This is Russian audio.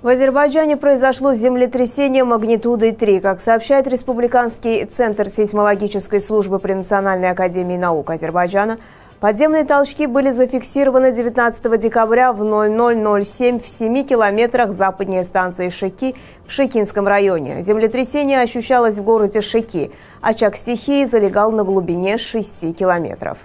В Азербайджане произошло землетрясение магнитудой 3. Как сообщает Республиканский центр сейсмологической службы при Национальной академии наук Азербайджана, подземные толчки были зафиксированы 19 декабря в 0007 в 7 километрах западнее станции Шеки в Шекинском районе. Землетрясение ощущалось в городе Шеки. Очаг стихии залегал на глубине 6 километров.